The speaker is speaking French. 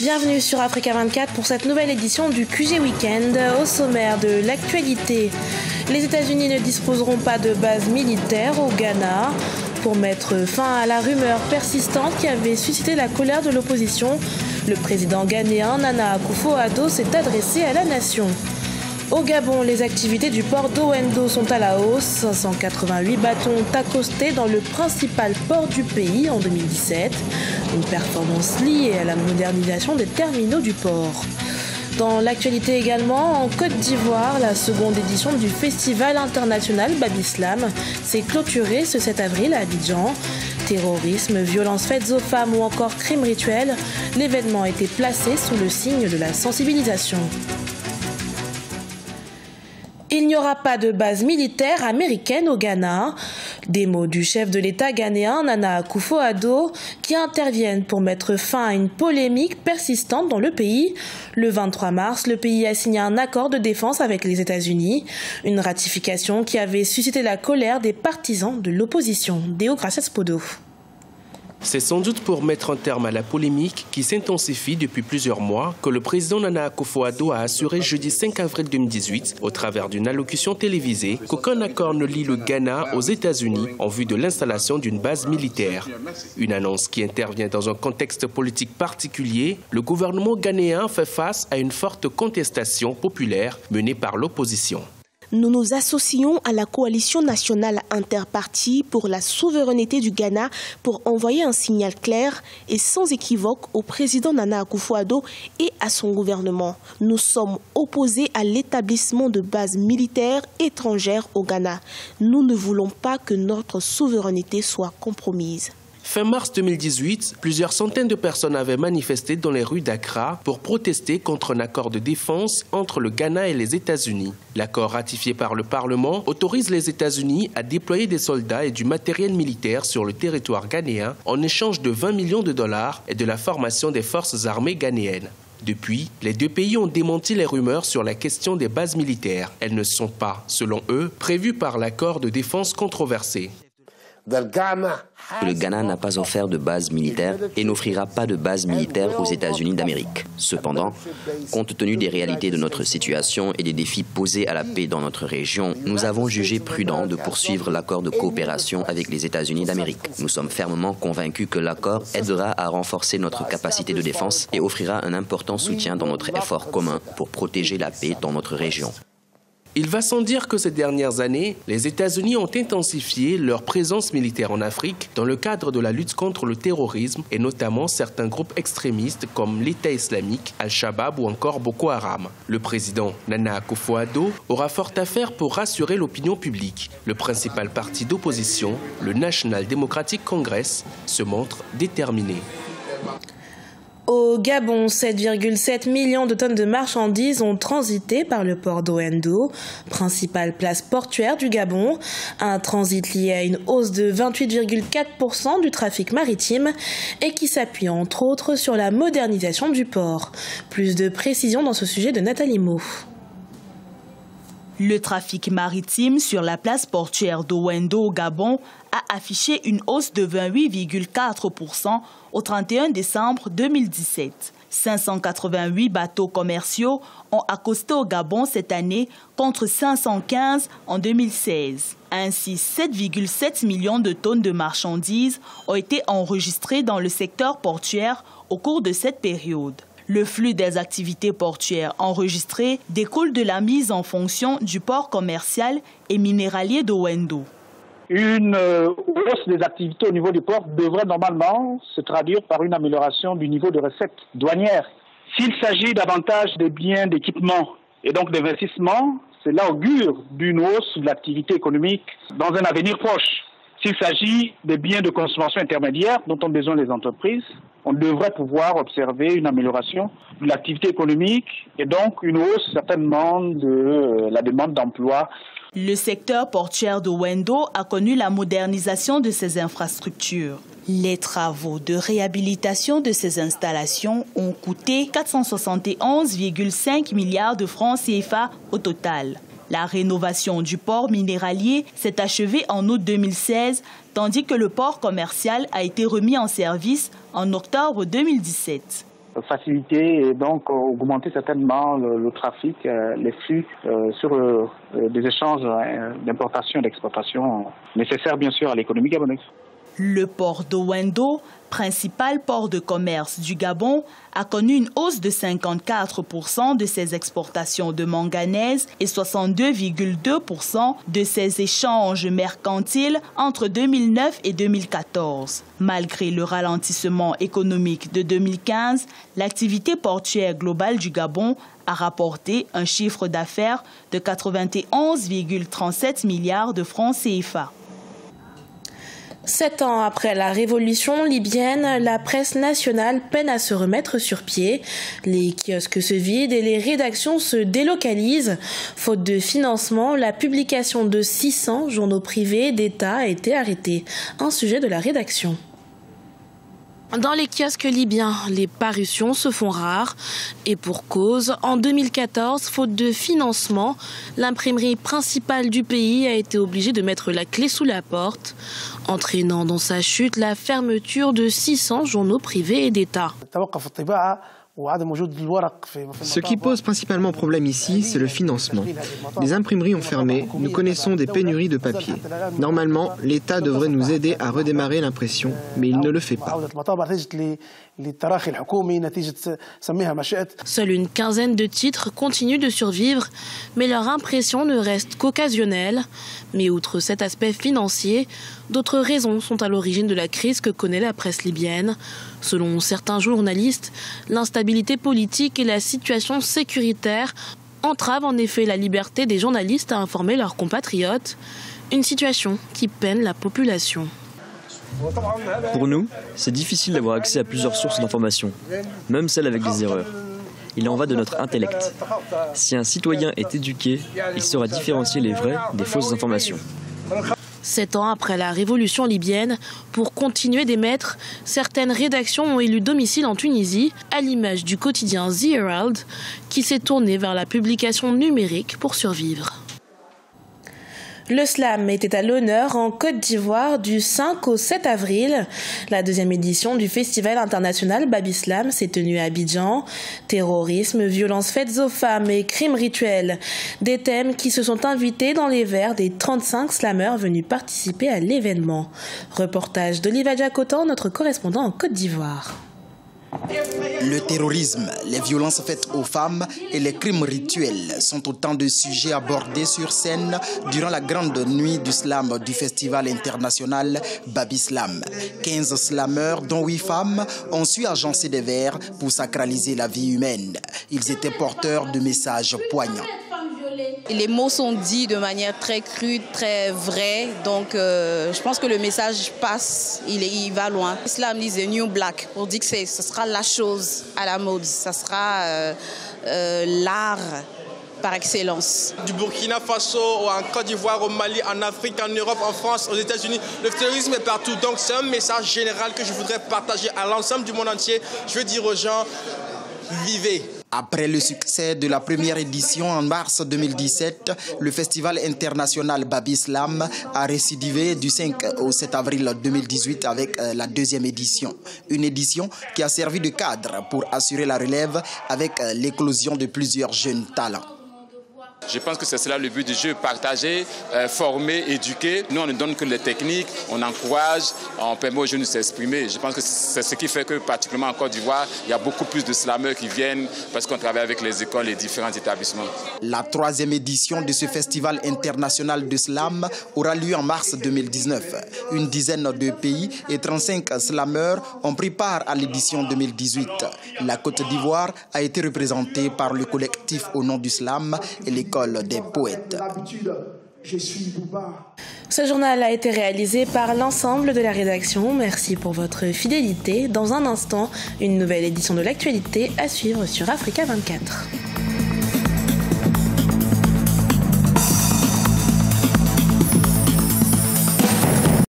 Bienvenue sur Africa 24 pour cette nouvelle édition du QG Weekend. Au sommaire de l'actualité, les États-Unis ne disposeront pas de base militaire au Ghana. Pour mettre fin à la rumeur persistante qui avait suscité la colère de l'opposition, le président ghanéen Nana Akufo-Addo s'est adressé à la nation. Au Gabon, les activités du port d'Owendo sont à la hausse. 588 bateaux ont accosté dans le principal port du pays en 2017. Une performance liée à la modernisation des terminaux du port. Dans l'actualité également, en Côte d'Ivoire, la seconde édition du Festival international Babislam s'est clôturée ce 7 avril à Abidjan. Terrorisme, violences faites aux femmes ou encore crimes rituels, l'événement a été placé sous le signe de la sensibilisation. Il n'y aura pas de base militaire américaine au Ghana. Des mots du chef de l'État ghanéen Nana Akufo-Addo qui interviennent pour mettre fin à une polémique persistante dans le pays. Le 23 mars, le pays a signé un accord de défense avec les États-Unis, une ratification qui avait suscité la colère des partisans de l'opposition. Deo Gracias Podo. C'est sans doute pour mettre un terme à la polémique qui s'intensifie depuis plusieurs mois que le président Nana Akufo-Addo a assuré jeudi 5 avril 2018, au travers d'une allocution télévisée, qu'aucun accord ne lie le Ghana aux États-Unis en vue de l'installation d'une base militaire. Une annonce qui intervient dans un contexte politique particulier. Le gouvernement ghanéen fait face à une forte contestation populaire menée par l'opposition nous nous associons à la coalition nationale interpartie pour la souveraineté du Ghana pour envoyer un signal clair et sans équivoque au président Nana Akufo-Addo et à son gouvernement. Nous sommes opposés à l'établissement de bases militaires étrangères au Ghana. Nous ne voulons pas que notre souveraineté soit compromise. Fin mars 2018, plusieurs centaines de personnes avaient manifesté dans les rues d'Accra pour protester contre un accord de défense entre le Ghana et les États-Unis. L'accord ratifié par le Parlement autorise les États-Unis à déployer des soldats et du matériel militaire sur le territoire ghanéen en échange de 20 millions de dollars et de la formation des forces armées ghanéennes. Depuis, les deux pays ont démenti les rumeurs sur la question des bases militaires. Elles ne sont pas, selon eux, prévues par l'accord de défense controversé. Le Ghana n'a pas offert de base militaire et n'offrira pas de base militaire aux États-Unis d'Amérique. Cependant, compte tenu des réalités de notre situation et des défis posés à la paix dans notre région, nous avons jugé prudent de poursuivre l'accord de coopération avec les États-Unis d'Amérique. Nous sommes fermement convaincus que l'accord aidera à renforcer notre capacité de défense et offrira un important soutien dans notre effort commun pour protéger la paix dans notre région. Il va sans dire que ces dernières années, les États-Unis ont intensifié leur présence militaire en Afrique dans le cadre de la lutte contre le terrorisme et notamment certains groupes extrémistes comme l'État islamique, Al-Shabaab ou encore Boko Haram. Le président Nana Akufo-Addo aura fort à faire pour rassurer l'opinion publique. Le principal parti d'opposition, le National Democratic Congress, se montre déterminé. Au Gabon, 7,7 millions de tonnes de marchandises ont transité par le port d'Oendo, principale place portuaire du Gabon. Un transit lié à une hausse de 28,4% du trafic maritime et qui s'appuie entre autres sur la modernisation du port. Plus de précisions dans ce sujet de Nathalie Mo. Le trafic maritime sur la place portuaire d'Owendo au Gabon a affiché une hausse de 28,4% au 31 décembre 2017. 588 bateaux commerciaux ont accosté au Gabon cette année contre 515 en 2016. Ainsi, 7,7 millions de tonnes de marchandises ont été enregistrées dans le secteur portuaire au cours de cette période. Le flux des activités portuaires enregistrées découle de la mise en fonction du port commercial et minéralier de Wendo. Une euh, hausse des activités au niveau du port devrait normalement se traduire par une amélioration du niveau de recettes douanières. S'il s'agit davantage des biens d'équipement et donc d'investissement, cela augure d'une hausse de l'activité économique dans un avenir proche. S'il s'agit des biens de consommation intermédiaire dont ont besoin les entreprises, on devrait pouvoir observer une amélioration de l'activité économique et donc une hausse certainement de euh, la demande d'emploi. Le secteur portuaire de Wendo a connu la modernisation de ses infrastructures. Les travaux de réhabilitation de ces installations ont coûté 471,5 milliards de francs CFA au total. La rénovation du port minéralier s'est achevée en août 2016, tandis que le port commercial a été remis en service en octobre 2017. faciliter et donc augmenter certainement le, trafic, les flux sur des échanges d'importation et d'exportation nécessaires bien sûr à l'économie gabonaise. Le port de Wendo, principal port de commerce du Gabon, a connu une hausse de 54% de ses exportations de manganèse et 62,2% de ses échanges mercantiles entre 2009 et 2014. Malgré le ralentissement économique de 2015, l'activité portuaire globale du Gabon a rapporté un chiffre d'affaires de 91,37 milliards de francs CFA. Sept ans après la révolution libyenne, la presse nationale peine à se remettre sur pied. Les kiosques se vident et les rédactions se délocalisent. Faute de financement, la publication de 600 journaux privés d'État a été arrêtée. Un sujet de la rédaction. Dans les kiosques libyens, les parutions se font rares et pour cause, en 2014, faute de financement, l'imprimerie principale du pays a été obligée de mettre la clé sous la porte, entraînant dans sa chute la fermeture de 600 journaux privés et d'État. Ce qui pose principalement problème ici, c'est le financement. Les imprimeries ont fermé, nous connaissons des pénuries de papier. Normalement, l'État devrait nous aider à redémarrer l'impression, mais il ne le fait pas. Seule une quinzaine de titres continuent de survivre, mais leur impression ne reste qu'occasionnelle. Mais outre cet aspect financier, d'autres raisons sont à l'origine de la crise que connaît la presse libyenne. Selon certains journalistes, l'instabilité politique et la situation sécuritaire entravent en effet la liberté des journalistes à informer leurs compatriotes, une situation qui peine la population. Pour nous, c'est difficile d'avoir accès à plusieurs sources d'information, même celles avec des erreurs. Il en va de notre intellect. Si un citoyen est éduqué, il saura différencier les vraies des fausses informations. Sept ans après la révolution libyenne, pour continuer d'émettre, certaines rédactions ont élu domicile en Tunisie, à l'image du quotidien The Herald, qui s'est tourné vers la publication numérique pour survivre. Le slam était à l'honneur en Côte d'Ivoire du 5 au 7 avril. La deuxième édition du festival international Babislam s'est tenue à Abidjan. Terrorisme, violences faites aux femmes et crimes rituels. Des thèmes qui se sont invités dans les vers des 35 slameurs venus participer à l'événement. Reportage d'Oliva Jacotan, notre correspondant en Côte d'Ivoire. Le terrorisme, les violences faites aux femmes et les crimes rituels sont autant de sujets abordés sur scène durant la grande nuit du slam du festival international Babislam. 15 slameurs, dont 8 femmes, ont su agencer des vers pour sacraliser la vie humaine. Ils étaient porteurs de messages poignants. Les mots sont dits de manière très crue, très vraie. Donc, euh, je pense que le message passe, il, va loin. L'islam dit the new black. On dit que ce sera la chose à la mode. Ça sera euh, euh, l'art par excellence. Du Burkina Faso en Côte d'Ivoire, au Mali, en Afrique, en Europe, en France, aux États-Unis. Le terrorisme est partout. Donc c'est un message général que je voudrais partager à l'ensemble du monde entier. Je veux dire aux gens, vivez. Après le succès de la première édition en mars 2017, le festival international Babislam a récidivé du 5 au 7 avril 2018 avec euh, la deuxième édition. Une édition qui a servi de cadre pour assurer la relève avec euh, l'éclosion de plusieurs jeunes talents. Je pense que c'est cela le but du jeu, partager, euh, former, éduquer. Nous, on ne donne que les techniques, on encourage, on permet aux jeunes de s'exprimer. Je pense que c'est ce qui fait que, particulièrement en Côte d'Ivoire, il y a beaucoup plus de slameurs qui viennent parce qu'on travaille avec les écoles et différents établissements. La troisième édition de ce festival international de slam aura lieu en mars 2019. Une dizaine de pays et 35 slameurs ont pris part à l'édition 2018. La Côte d'Ivoire a été représentée par le collectif au nom du slam et des poètes. Ce journal a été réalisé par l'ensemble de la rédaction. Merci pour votre fidélité. Dans un instant, une nouvelle édition de l'actualité à suivre sur Africa 24.